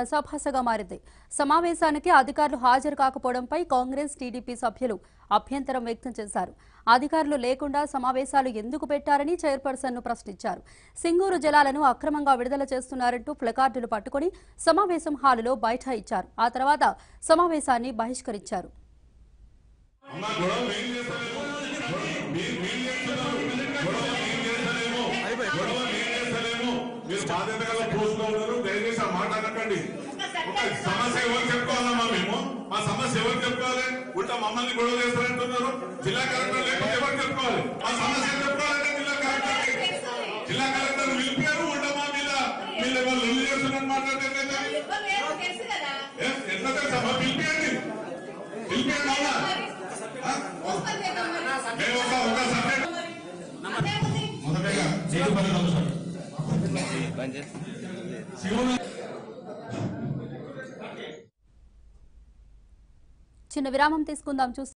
రసాభాసగా మారింది. సమావేశానికి అధికారులు హాజరు కాకపోవడంపై కాంగ్రెస్ టీడీపీ సభ్యులు అభ్యంతరం వ్యక్తం చేశారు. అధికారులు లేకుండా సమావేశాలు ఎందుకు పెట్టారని చైర్పర్సన్ను ప్రశ్నించారు. సింగూరు జలాలను అక్రమంగా విడుదల చేస్తున్నారంటూ ప్లకార్డులు పట్టుకుని సమావేశం హాలులో బైఠాయించారు ఆ తర్వాత సమావేశాన్ని బహిష్కరించారు. అమ్మా ఒక సమస్య ఎవరు చెప్పుకోవాలమ్మా మేము? మా సమస్య ఎవరు చెప్పుకోవాలి? ఉల్టా మమ్మల్ని గొడవ చేస్తారంటున్నారు. జిల్లా కలెక్టర్ లేకపోతే ఎవరు చెప్పుకోవాలి? మా సమస్య చెప్పుకోవాలంటే జిల్లా కలెక్టర్ జిల్లా కలెక్టర్ పిలిపారు ఉల్టా మా మీద మీరు ఎవరు లొల్లి చేస్తున్నారు మాట్లాడేది ఎట్లా తెలుసా పిలిపియండి. పిలిపియండి అవునా ఆ? మేము ఒక ఒక సబ్జెక్ట్. మొదటగా. చేతుపల్లి చిన్న విరామం తీసుకుందాం. చూసి